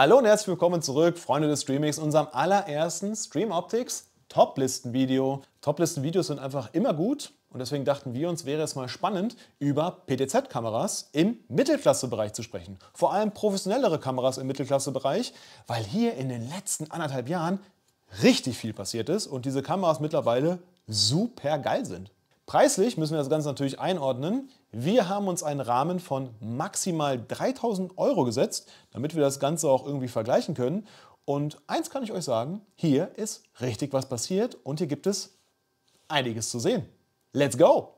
Hallo und herzlich willkommen zurück, Freunde des Streamings, unserem allerersten Stream Optics Top-Listen-Video. Top-Listen-Videos sind einfach immer gut und deswegen dachten wir uns, wäre es mal spannend, über PTZ-Kameras im Mittelklassebereich zu sprechen. Vor allem professionellere Kameras im Mittelklassebereich, weil hier in den letzten anderthalb Jahren richtig viel passiert ist und diese Kameras mittlerweile super geil sind. Preislich müssen wir das Ganze natürlich einordnen. Wir haben uns einen Rahmen von maximal 3000 Euro gesetzt, damit wir das Ganze auch irgendwie vergleichen können. Und eins kann ich euch sagen, hier ist richtig was passiert und hier gibt es einiges zu sehen. Let's go!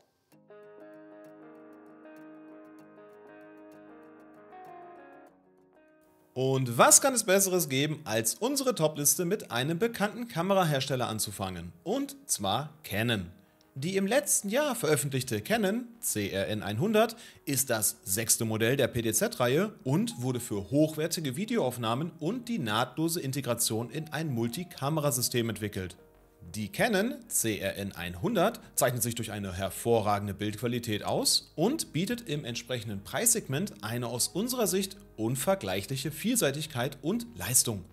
Und was kann es Besseres geben, als unsere Topliste mit einem bekannten Kamerahersteller anzufangen? Und zwar Canon. Die im letzten Jahr veröffentlichte Canon CRN100 ist das sechste Modell der PDZ-Reihe und wurde für hochwertige Videoaufnahmen und die nahtlose Integration in ein Multikamerasystem entwickelt. Die Canon CRN100 zeichnet sich durch eine hervorragende Bildqualität aus und bietet im entsprechenden Preissegment eine aus unserer Sicht unvergleichliche Vielseitigkeit und Leistung.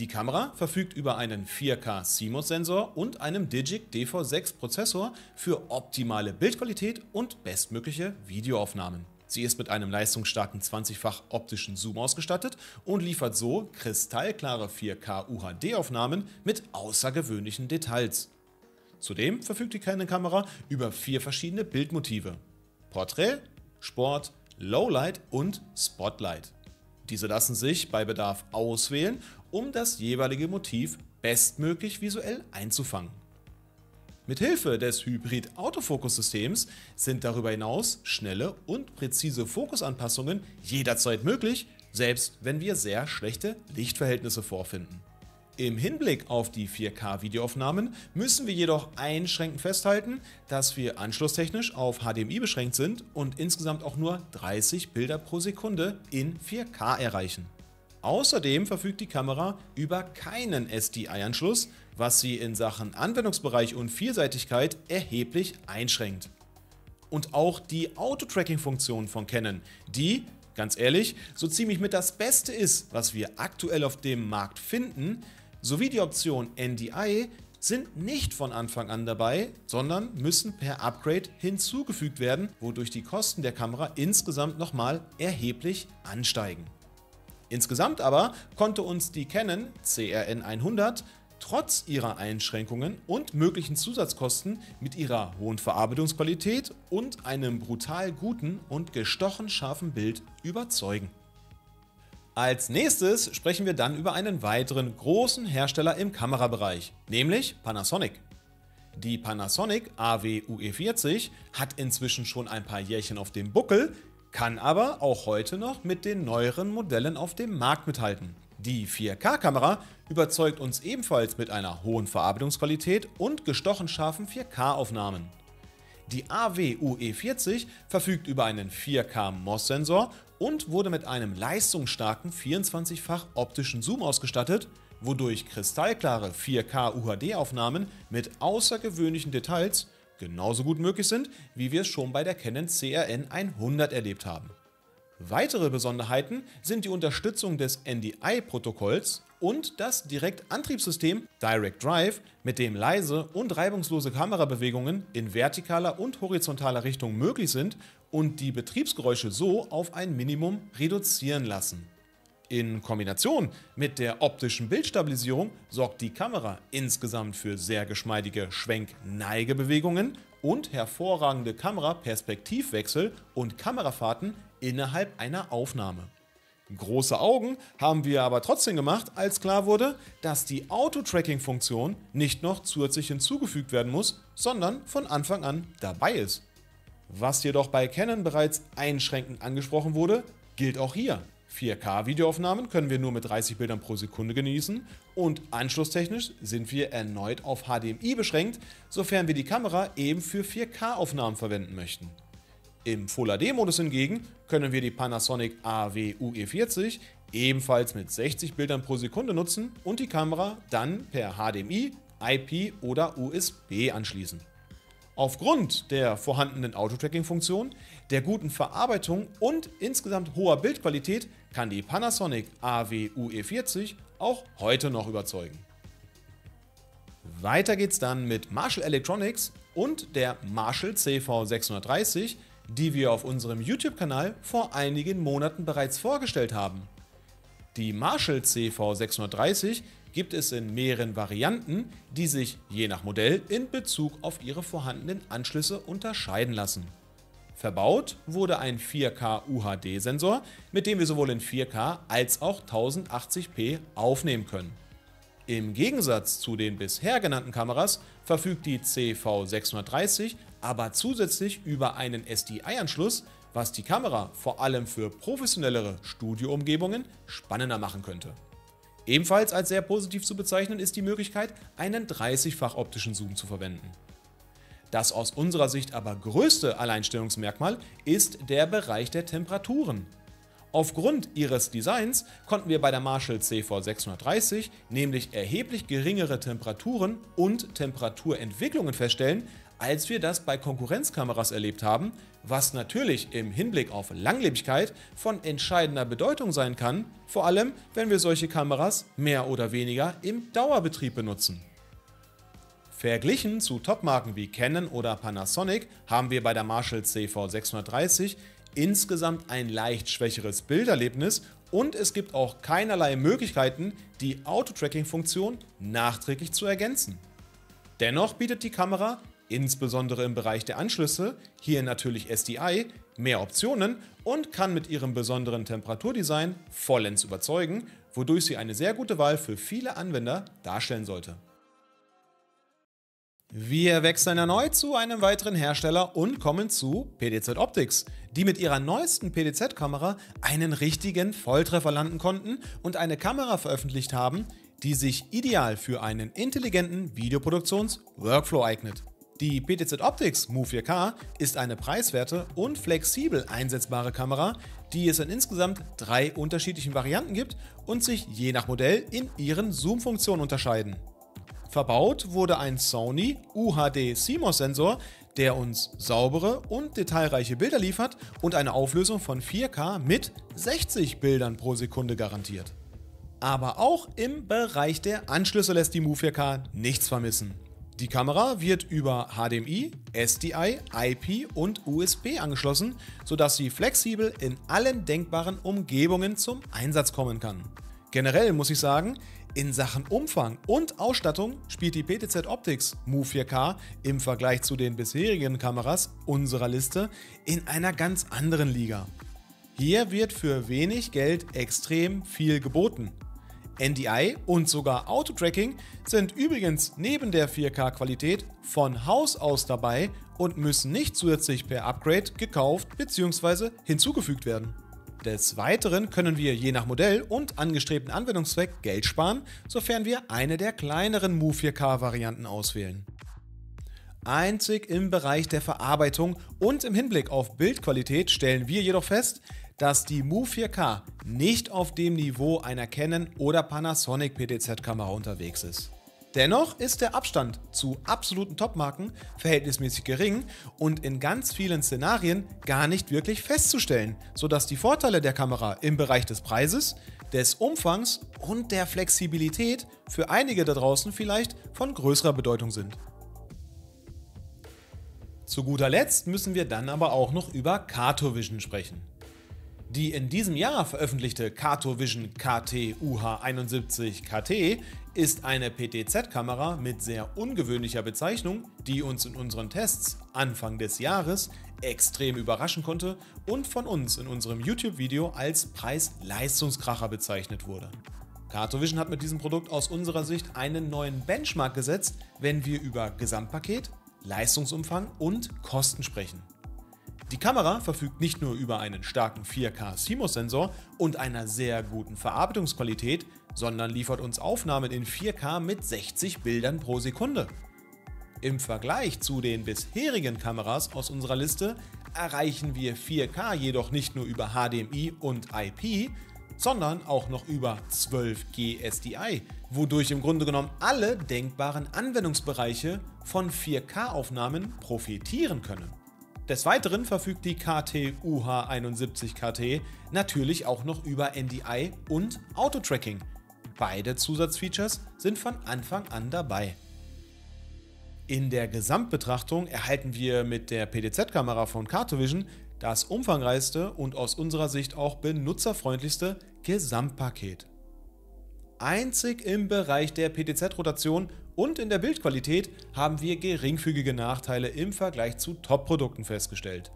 Die Kamera verfügt über einen 4K CMOS-Sensor und einem Digic DV6 Prozessor für optimale Bildqualität und bestmögliche Videoaufnahmen. Sie ist mit einem leistungsstarken 20-fach optischen Zoom ausgestattet und liefert so kristallklare 4K UHD-Aufnahmen mit außergewöhnlichen Details. Zudem verfügt die Canon-Kamera über vier verschiedene Bildmotive: Porträt, Sport, Lowlight und Spotlight. Diese lassen sich bei Bedarf auswählen, um das jeweilige Motiv bestmöglich visuell einzufangen. Mithilfe des Hybrid-Autofokus-Systems sind darüber hinaus schnelle und präzise Fokusanpassungen jederzeit möglich, selbst wenn wir sehr schlechte Lichtverhältnisse vorfinden. Im Hinblick auf die 4K-Videoaufnahmen müssen wir jedoch einschränkend festhalten, dass wir anschlusstechnisch auf HDMI beschränkt sind und insgesamt auch nur 30 Bilder pro Sekunde in 4K erreichen. Außerdem verfügt die Kamera über keinen SDI-Anschluss, was sie in Sachen Anwendungsbereich und Vielseitigkeit erheblich einschränkt. Und auch die Auto-Tracking-Funktion von Canon, die, ganz ehrlich, so ziemlich mit das Beste ist, was wir aktuell auf dem Markt finden, sowie die Option NDI sind nicht von Anfang an dabei, sondern müssen per Upgrade hinzugefügt werden, wodurch die Kosten der Kamera insgesamt nochmal erheblich ansteigen. Insgesamt aber konnte uns die Canon CRN100 trotz ihrer Einschränkungen und möglichen Zusatzkosten mit ihrer hohen Verarbeitungsqualität und einem brutal guten und gestochen scharfen Bild überzeugen. Als nächstes sprechen wir dann über einen weiteren großen Hersteller im Kamerabereich, nämlich Panasonic. Die Panasonic AW-UE40 hat inzwischen schon ein paar Jährchen auf dem Buckel, kann aber auch heute noch mit den neueren Modellen auf dem Markt mithalten. Die 4K-Kamera überzeugt uns ebenfalls mit einer hohen Verarbeitungsqualität und gestochen scharfen 4K-Aufnahmen. Die AW-UE40 verfügt über einen 4K MOS-Sensor und wurde mit einem leistungsstarken 24-fach optischen Zoom ausgestattet, wodurch kristallklare 4K UHD-Aufnahmen mit außergewöhnlichen Details genauso gut möglich sind, wie wir es schon bei der Canon CRN 100 erlebt haben. Weitere Besonderheiten sind die Unterstützung des NDI-Protokolls und das Direktantriebssystem Direct Drive, mit dem leise und reibungslose Kamerabewegungen in vertikaler und horizontaler Richtung möglich sind und die Betriebsgeräusche so auf ein Minimum reduzieren lassen. In Kombination mit der optischen Bildstabilisierung sorgt die Kamera insgesamt für sehr geschmeidige Schwenk-Neigebewegungen und hervorragende Kameraperspektivwechsel und Kamerafahrten innerhalb einer Aufnahme. Große Augen haben wir aber trotzdem gemacht, als klar wurde, dass die Auto-Tracking-Funktion nicht noch zusätzlich hinzugefügt werden muss, sondern von Anfang an dabei ist. Was jedoch bei Canon bereits einschränkend angesprochen wurde, gilt auch hier. 4K-Videoaufnahmen können wir nur mit 30 Bildern pro Sekunde genießen und anschlusstechnisch sind wir erneut auf HDMI beschränkt, sofern wir die Kamera eben für 4K-Aufnahmen verwenden möchten. Im Full HD-Modus hingegen können wir die Panasonic AW UE40 ebenfalls mit 60 Bildern pro Sekunde nutzen und die Kamera dann per HDMI, IP oder USB anschließen. Aufgrund der vorhandenen Auto-Tracking-Funktion, der guten Verarbeitung und insgesamt hoher Bildqualität kann die Panasonic AW-UE40 auch heute noch überzeugen. Weiter geht's dann mit Marshall Electronics und der Marshall CV630, die wir auf unserem YouTube-Kanal vor einigen Monaten bereits vorgestellt haben. Die Marshall CV630 gibt es in mehreren Varianten, die sich je nach Modell in Bezug auf ihre vorhandenen Anschlüsse unterscheiden lassen. Verbaut wurde ein 4K UHD-Sensor, mit dem wir sowohl in 4K als auch 1080p aufnehmen können. Im Gegensatz zu den bisher genannten Kameras verfügt die CV630 aber zusätzlich über einen SDI-Anschluss, was die Kamera vor allem für professionellere Studioumgebungen spannender machen könnte. Ebenfalls als sehr positiv zu bezeichnen ist die Möglichkeit, einen 30-fach optischen Zoom zu verwenden. Das aus unserer Sicht aber größte Alleinstellungsmerkmal ist der Bereich der Temperaturen. Aufgrund ihres Designs konnten wir bei der Marshall CV630 nämlich erheblich geringere Temperaturen und Temperaturentwicklungen feststellen, als wir das bei Konkurrenzkameras erlebt haben, was natürlich im Hinblick auf Langlebigkeit von entscheidender Bedeutung sein kann, vor allem wenn wir solche Kameras mehr oder weniger im Dauerbetrieb benutzen. Verglichen zu Topmarken wie Canon oder Panasonic haben wir bei der Marshall CV630 insgesamt ein leicht schwächeres Bilderlebnis und es gibt auch keinerlei Möglichkeiten, die Auto-Tracking-Funktion nachträglich zu ergänzen. Dennoch bietet die Kamera insbesondere im Bereich der Anschlüsse, hier natürlich SDI, mehr Optionen und kann mit ihrem besonderen Temperaturdesign vollends überzeugen, wodurch sie eine sehr gute Wahl für viele Anwender darstellen sollte. Wir wechseln erneut zu einem weiteren Hersteller und kommen zu PDZ Optics, die mit ihrer neuesten PDZ-Kamera einen richtigen Volltreffer landen konnten und eine Kamera veröffentlicht haben, die sich ideal für einen intelligenten Videoproduktions-Workflow eignet. Die PTZ Optics Move 4K ist eine preiswerte und flexibel einsetzbare Kamera, die es in insgesamt drei unterschiedlichen Varianten gibt und sich je nach Modell in ihren Zoom-Funktionen unterscheiden. Verbaut wurde ein Sony UHD CMOS Sensor, der uns saubere und detailreiche Bilder liefert und eine Auflösung von 4K mit 60 Bildern pro Sekunde garantiert. Aber auch im Bereich der Anschlüsse lässt die Move 4K nichts vermissen. Die Kamera wird über HDMI, SDI, IP und USB angeschlossen, sodass sie flexibel in allen denkbaren Umgebungen zum Einsatz kommen kann. Generell muss ich sagen, in Sachen Umfang und Ausstattung spielt die PTZ Optics Move 4K im Vergleich zu den bisherigen Kameras unserer Liste in einer ganz anderen Liga. Hier wird für wenig Geld extrem viel geboten. NDI und sogar Auto-Tracking sind übrigens neben der 4K-Qualität von Haus aus dabei und müssen nicht zusätzlich per Upgrade gekauft bzw. hinzugefügt werden. Des Weiteren können wir je nach Modell und angestrebten Anwendungszweck Geld sparen, sofern wir eine der kleineren Move 4K-Varianten auswählen. Einzig im Bereich der Verarbeitung und im Hinblick auf Bildqualität stellen wir jedoch fest, dass die Move 4K nicht auf dem Niveau einer Canon oder Panasonic PTZ-Kamera unterwegs ist. Dennoch ist der Abstand zu absoluten Topmarken verhältnismäßig gering und in ganz vielen Szenarien gar nicht wirklich festzustellen, sodass die Vorteile der Kamera im Bereich des Preises, des Umfangs und der Flexibilität für einige da draußen vielleicht von größerer Bedeutung sind. Zu guter Letzt müssen wir dann aber auch noch über Cartovision sprechen. Die in diesem Jahr veröffentlichte Kato Vision KT UH71 KT ist eine PTZ-Kamera mit sehr ungewöhnlicher Bezeichnung, die uns in unseren Tests Anfang des Jahres extrem überraschen konnte und von uns in unserem YouTube-Video als Preis-Leistungskracher bezeichnet wurde. Vision hat mit diesem Produkt aus unserer Sicht einen neuen Benchmark gesetzt, wenn wir über Gesamtpaket, Leistungsumfang und Kosten sprechen. Die Kamera verfügt nicht nur über einen starken 4K CMOS-Sensor und einer sehr guten Verarbeitungsqualität, sondern liefert uns Aufnahmen in 4K mit 60 Bildern pro Sekunde. Im Vergleich zu den bisherigen Kameras aus unserer Liste erreichen wir 4K jedoch nicht nur über HDMI und IP, sondern auch noch über 12G SDI, wodurch im Grunde genommen alle denkbaren Anwendungsbereiche von 4K-Aufnahmen profitieren können. Des Weiteren verfügt die KT UH71KT natürlich auch noch über NDI und Auto-Tracking. Beide Zusatzfeatures sind von Anfang an dabei. In der Gesamtbetrachtung erhalten wir mit der PDZ-Kamera von Cartovision das umfangreichste und aus unserer Sicht auch benutzerfreundlichste Gesamtpaket. Einzig im Bereich der PTZ-Rotation und in der Bildqualität haben wir geringfügige Nachteile im Vergleich zu Top-Produkten festgestellt.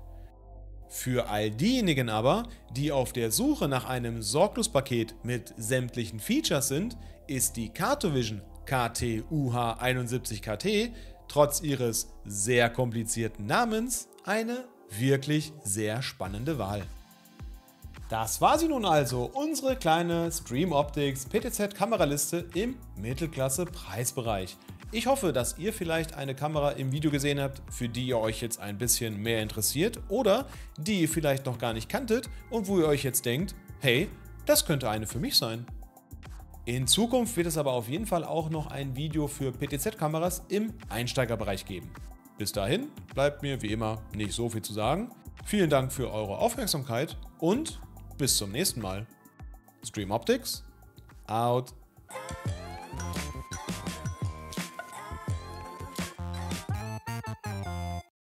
Für all diejenigen aber, die auf der Suche nach einem Sorglospaket mit sämtlichen Features sind, ist die Cartovision KT UH71KT trotz ihres sehr komplizierten Namens eine wirklich sehr spannende Wahl. Das war sie nun also, unsere kleine Stream Optics PTZ Kameraliste im Mittelklasse-Preisbereich. Ich hoffe, dass ihr vielleicht eine Kamera im Video gesehen habt, für die ihr euch jetzt ein bisschen mehr interessiert oder die ihr vielleicht noch gar nicht kanntet und wo ihr euch jetzt denkt, hey, das könnte eine für mich sein. In Zukunft wird es aber auf jeden Fall auch noch ein Video für PTZ-Kameras im Einsteigerbereich geben. Bis dahin bleibt mir wie immer nicht so viel zu sagen. Vielen Dank für eure Aufmerksamkeit und bis zum nächsten Mal. Stream Optics out.